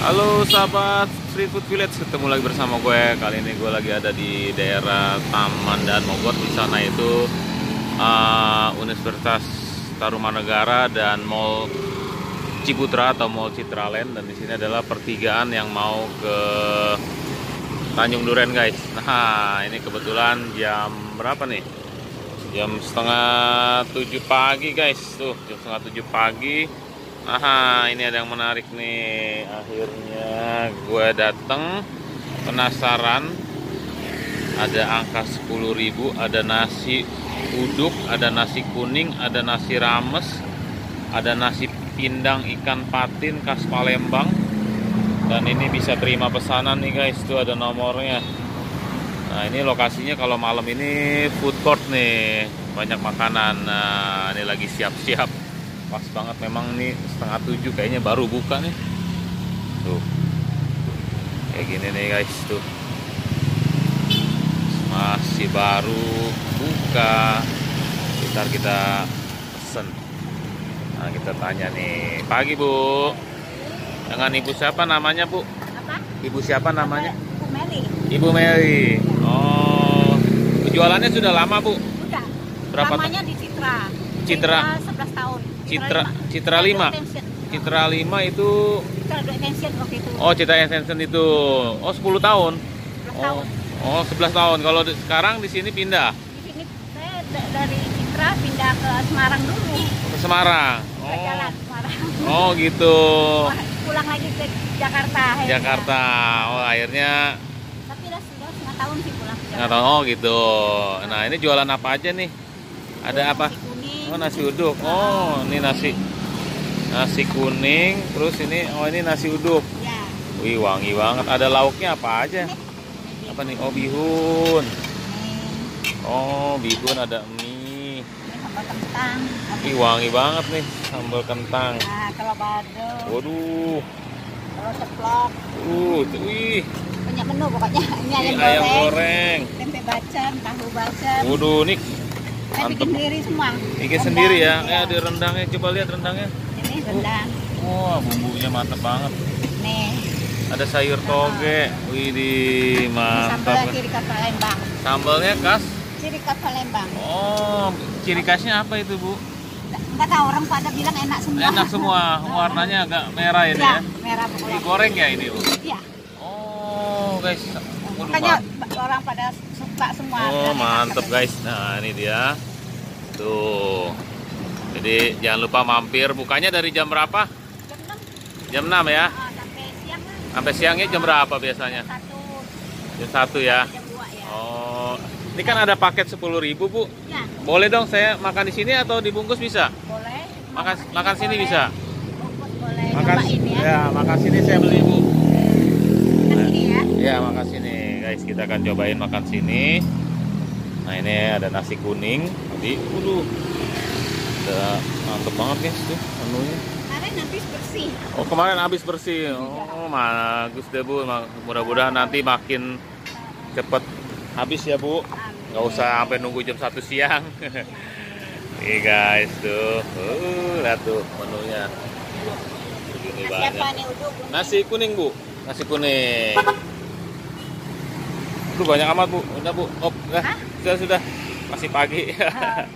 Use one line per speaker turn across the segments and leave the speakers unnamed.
Halo sahabat Street Food Village, ketemu lagi bersama gue. Kali ini gue lagi ada di daerah Taman dan Mogot. Di sana itu uh, Universitas Tarumanegara dan Mall Ciputra atau Mall Citraland dan di sini adalah pertigaan yang mau ke Tanjung Duren guys. Nah ini kebetulan jam berapa nih? Jam setengah tujuh pagi guys. Tuh jam setengah tujuh pagi Aha, ini ada yang menarik nih. Akhirnya gue dateng penasaran. Ada angka 10.000, ada nasi uduk, ada nasi kuning, ada nasi rames, ada nasi pindang ikan patin khas Palembang. Dan ini bisa terima pesanan nih guys, tuh ada nomornya. Nah, ini lokasinya kalau malam ini food court nih, banyak makanan. Nah, ini lagi siap-siap pas banget. Memang nih setengah tujuh kayaknya baru buka nih. Tuh. Kayak gini nih guys. Tuh. Masih baru buka. Ntar kita pesen. Nah kita tanya nih. Pagi bu. Dengan ibu siapa namanya bu?
Apa?
ibu siapa namanya?
Bu Meli.
ibu Mary. Oh. Jualannya sudah lama bu?
Udah.
Berapa
Namanya di Citra.
Citra.
11 tahun.
Citra Citra 5 Citra 5 itu
Citra Dua Extension waktu itu.
Oh, Citra Extension itu. Oh, 10 tahun.
11
Oh,
tahun.
oh 11 tahun. Kalau di- sekarang di sini pindah
Di sini saya da- dari Citra pindah ke Semarang dulu.
ke Semarang.
Ke
Oh.
jalan Semarang.
Oh, gitu.
Pulang lagi ke Jakarta. akhirnya.
Jakarta. Oh, akhirnya
Tapi udah sudah setengah tahun sih pulang ke Jakarta.
Oh, gitu. Nah, ini jualan apa aja nih? Ada apa? Oh, nasi uduk. Oh, ini nasi nasi kuning, terus ini oh ini nasi uduk.
Ya.
Wih, wangi banget. Ada lauknya apa aja?
Ini,
Apa nih? Oh, bihun.
ini,
Oh, bihun ada mie.
ini sambal kentang.
Ih, wangi banget nih sambal kentang.
Nah, kalau bado,
Waduh.
kalau ceplok,
Uh, wih.
banyak menu pokoknya. Ini
Ini
ayam,
ayam
goreng,
goreng.
tempe bacem, tahu bacem.
Waduh, nih
Saya bikin sendiri semua.
bikin
Rendang,
sendiri ya.
iya.
Eh, ada rendangnya. Coba lihat rendangnya.
Ini rendang.
Wah, bumbunya mantep banget.
Nih,
Ada sayur toge. Wih, di mantap.
sambalnya ciri khas Palembang.
Sambalnya khas.
Ciri khas Palembang.
Oh, ciri khasnya apa itu, Bu?
Enggak tahu orang pada bilang enak semua.
Enak semua. Warnanya agak merah ini
Ya,
ya.
merah pokoknya.
Digoreng ya ini, Bu?
Iya.
Oh, guys.
Makanya orang pada suka semua.
Oh mantep guys Nah ini dia Tuh Jadi jangan lupa mampir Bukanya dari jam berapa?
Jam 6
Jam 6 ya
ah, sampai siang lah.
Sampai siangnya jam berapa biasanya?
Satu,
Jam 1 ya
jam 2 ya.
Oh Ini kan ada paket 10.000 bu
Ya,
Boleh dong saya makan di sini atau dibungkus bisa?
boleh.
Makan makan sini
boleh.
bisa?
Boleh.
Makan
ya.
ya makan sini saya beli bu
sini ya.
Ya makan sini guys kita akan cobain makan sini Nah ini ada nasi kuning Tadi Waduh Udah mantep banget guys tuh menunya
Kemarin habis bersih.
Oh kemarin habis bersih. Oh bagus deh bu. Mudah-mudahan nanti makin cepet habis ya bu. Nggak usah sampai nunggu jam 1 siang. Nih guys tuh. Uh, lihat tuh menunya. Begini
Nasi apa nih uduk?
Nasi kuning bu. Nasi kuning. Tuh banyak amat bu. Udah bu. Oh, udah.
Hah?
Sudah sudah. Masih pagi.
Ah,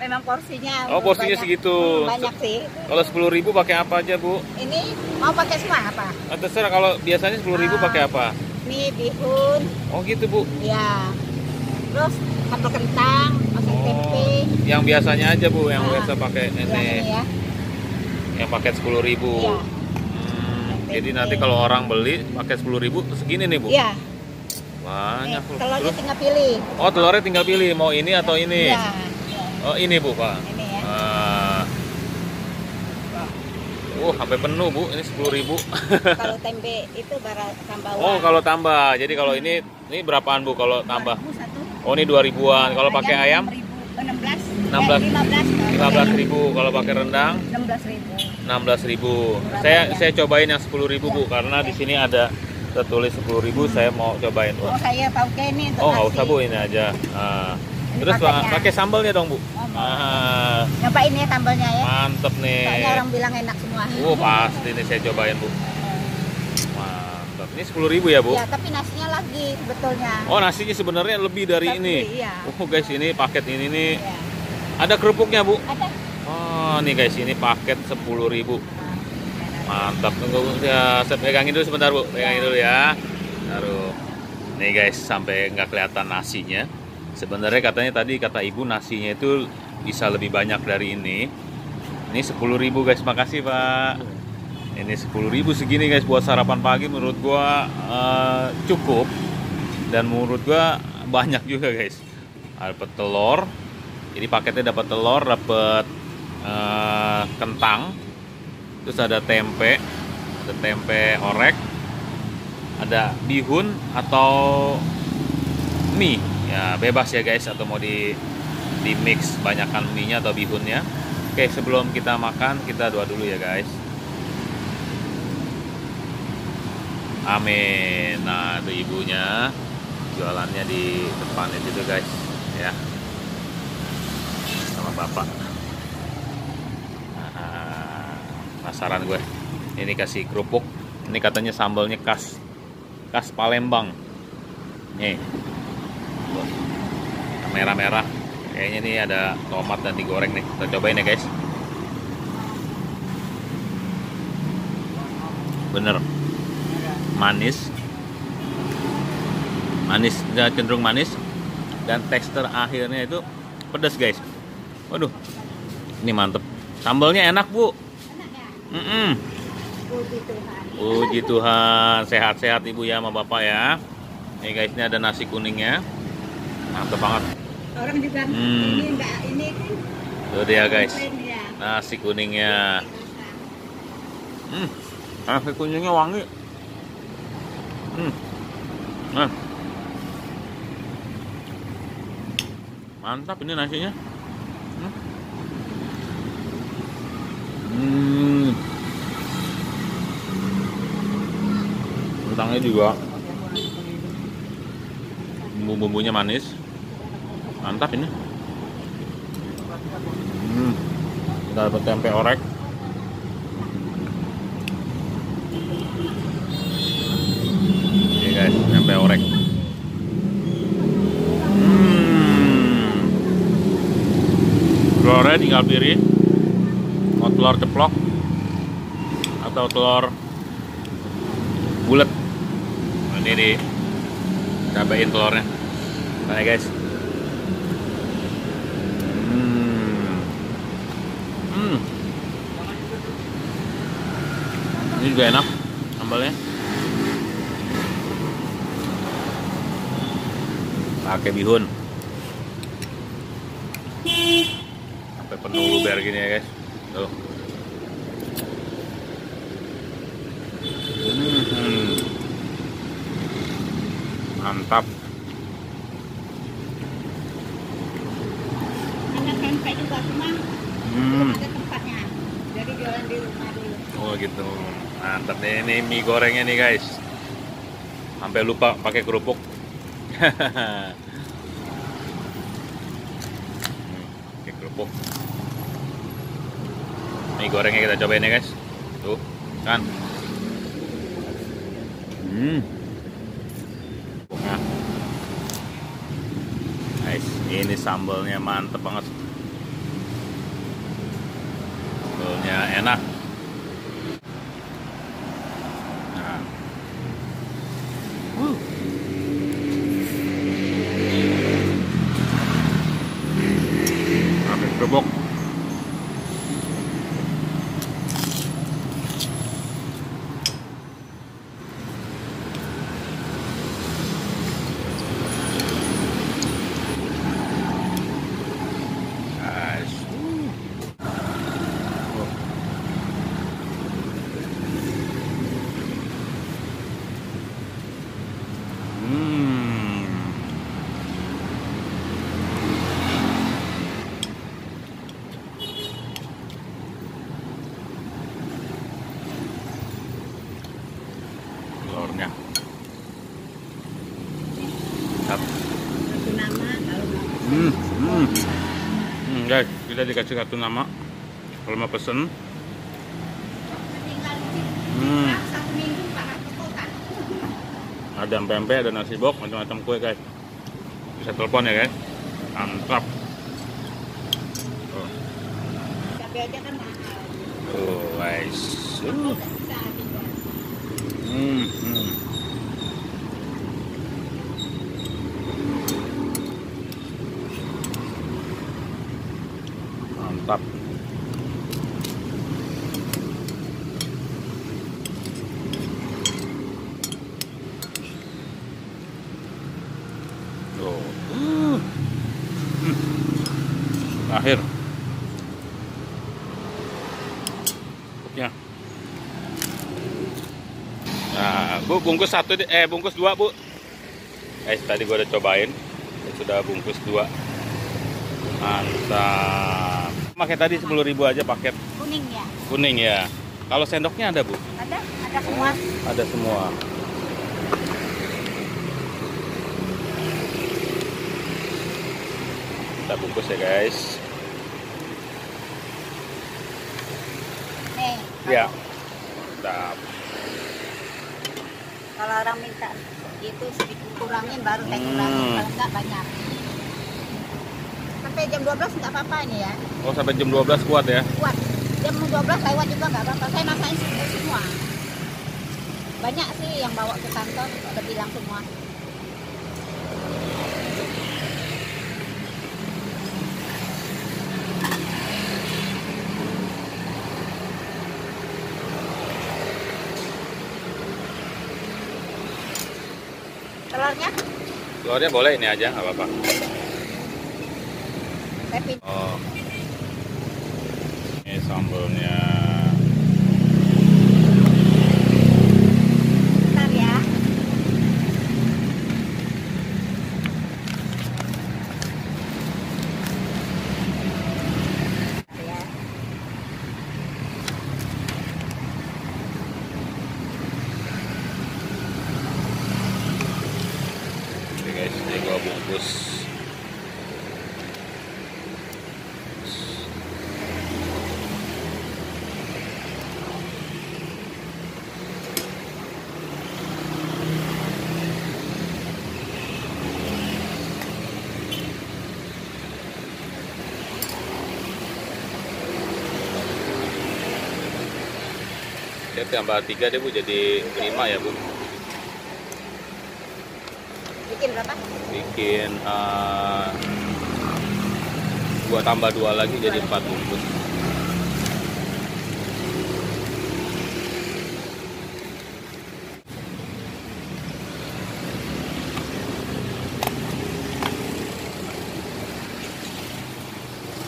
memang porsinya.
Oh, porsinya
banyak.
segitu.
Banyak sih.
Kalau 10.000 pakai apa aja bu?
Ini mau pakai semua apa?
Ah, terserah kalau biasanya 10.000
Ah.
pakai apa?
Mie bihun,
Oh gitu bu.
ya. Terus sambal kentang, pakai tempe.
yang biasanya aja bu, yang
Ah,
biasa pakai ini,
ya.
yang paket 10.000 ribu.
Iya.
Hmm, jadi nanti kalau orang beli pakai 10.000 ribu segini nih bu.
Iya.
Banyak
Nih, telurnya
Terus,
tinggal pilih.
oh telurnya tinggal pilih mau ini atau ini.
Iya.
Oh ini bu pak.
Ini ya.
Ah. Oh sampai penuh bu, ini 10.000 ribu.
Kalau tempe itu bara tambah
oh kalau tambah, jadi kalau ini ini berapaan bu kalau tambah? Oh ini 2 ribuan. Kalau pakai ayam
16
16.
15
15 ribu. Kalau pakai rendang
16 ribu
16.000. ribu. Saya saya cobain yang 10.000 ribu bu, karena di sini ada tertulis 10.000 ribu. Saya mau cobain.
oh
Wah.
saya pakai ini
Oh nggak usah bu, ini aja. Ah.
Ini
Terus Pak,
pakainya.
pakai sambalnya dong bu.
Oh.
Ah,
nyobain ya sambalnya ya
mantep nih.
soalnya orang bilang enak semua
Uh pasti nih saya cobain bu. mantap. Ini 10.000 ya, Bu?
Ya, tapi nasinya lagi sebetulnya.
Oh, nasinya sebenarnya lebih dari
Lebih,
ini.
iya.
Oh, guys, ini paket ini nih
Ya.
ada kerupuknya, Bu.
Ada.
Oh, nih guys, ini paket 10.000. Mantap. Tunggu ya, saya pegangin dulu sebentar, Bu. Pegangin dulu ya. Taruh. Nih guys, sampai nggak kelihatan nasinya. Sebenarnya katanya tadi kata Ibu nasinya itu bisa lebih banyak dari ini. Ini 10.000 guys. Makasih, Pak. Ini 10.000 segini guys buat sarapan pagi menurut gua eh, cukup dan menurut gua banyak juga guys. Dapat telur. Jadi paketnya dapat telur, dapat eh, kentang, terus ada tempe, ada tempe orek, ada bihun atau mie. Ya bebas ya guys atau mau di di mix banyakkan mie-nya atau bihunnya. Oke, sebelum kita makan kita doa dulu ya guys. Amin. Nah, itu ibunya jualannya di depan itu guys, ya. Sama bapak. Nah, penasaran gue. Ini kasih kerupuk. Ini katanya sambalnya khas khas Palembang. Nih. Merah-merah. Kayaknya nih ada tomat dan digoreng nih. Kita cobain ya, guys. Bener manis manis ya, cenderung manis dan tekstur akhirnya itu pedas guys waduh ini mantep sambalnya enak bu
Ya?
Mm-mm.
Puji Tuhan.
puji Tuhan sehat-sehat ibu ya sama bapak ya ini guys ini ada nasi kuningnya mantep banget
Orang juga
Hmm.
ini enggak ini kan.
tuh dia guys
ya.
nasi kuningnya hmm nasi kuningnya wangi hmm nah mantap ini nasinya hmm, hmm. Kentangnya juga bumbu-bumbunya manis mantap ini hmm. kita dapat tempe orek Oke guys, tempe orek. Hmm. Telurnya tinggal pilih mau telur ceplok atau telur bulat. Ini di cabain telurnya. Nah guys. Hmm. Hmm. Ini juga enak sambalnya. pakai bihun sampai penuh luber gini ya guys tuh Hmm. Mantap.
Ada tempe juga cuma
hmm.
ada tempatnya. Jadi jualan di rumah dulu.
oh gitu. Mantap nih ini mie gorengnya nih guys. Sampai lupa pakai kerupuk. Pakai kerupuk. Mie gorengnya kita cobain ya guys. Tuh kan? Hmm nah. guys ini sambalnya mantep banget. Sambalnya enak nah Wuh. Pakai kerupuk. Guys. Oh. Hmm. Telurnya. Mantap.
Satu nama kalau mau.
Hmm, hmm. Hmm, guys, kita dikasih kartu nama. Kalau mau pesen. Hmm. Ada pempek, ada nasi bok, macam-macam kue guys. Bisa telepon ya guys. Mantap. Oh,
aja kan mahal.
oh guys. Uh.
Nggak bisa juga.
Hmm, hmm. Mantap. Tuh. Hmm. Akhir. Ya. Nah, Bu, bungkus satu, eh bungkus dua, Bu. Eh, tadi gua udah cobain. Sudah bungkus dua. Mantap. Pakai tadi 10.000 ribu aja paket
Kuning ya.
kuning ya. Kalau sendoknya ada, Bu?
Ada, ada semua.
Ada semua. Kita bungkus ya, guys.
Nih.
Ya. Mantap.
Kalau orang minta itu sedikit kurangin baru saya
Hmm.
kurangin. Kalau enggak banyak. Sampai jam 12 enggak apa-apa ini ya.
Oh, sampai jam 12 kuat ya?
Kuat. Jam 12 lewat juga enggak apa-apa. Saya semua. semua. Banyak sih yang bawa ke kantor udah bilang semua. Telurnya
Telurnya boleh ini aja, nggak apa-apa. Oh. Ini sambalnya.
Bentar ya. Ya.
Oke guys, ini gua bungkus. Ya tambah tiga deh bu, jadi lima ya bu.
Bikin berapa?
bikin eh, gua tambah dua lagi jadi empat bungkus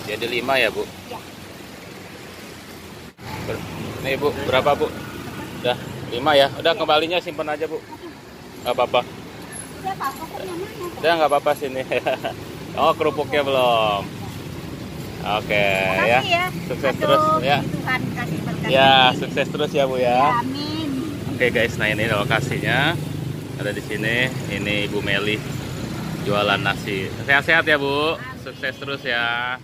jadi lima ya bu
Ya.
Nih bu berapa bu lima ya udah kembalinya simpen aja bu nggak apa-apa
Udah
nggak apa-apa sini. oh kerupuknya belum. Oke ya.
Makasih ya.
Sukses
Aduh,
terus ya.
Tuhan kasih berkat.
Ya sukses terus ya bu
Ya,
ya.
amin.
Oke guys, nah ini lokasinya ada di sini. Ini Ibu Meli jualan nasi. Sehat-sehat ya bu. Sukses terus ya.